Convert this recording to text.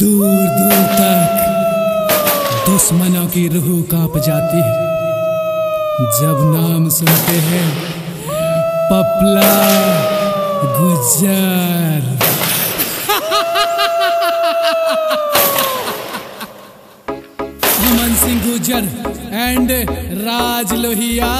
दूर दूर तक दुश्मनों की रूह काँप जाती है। जब नाम सुनते हैं, पपला गुजर अमन सिंह गुजर एंड राज लोहिया।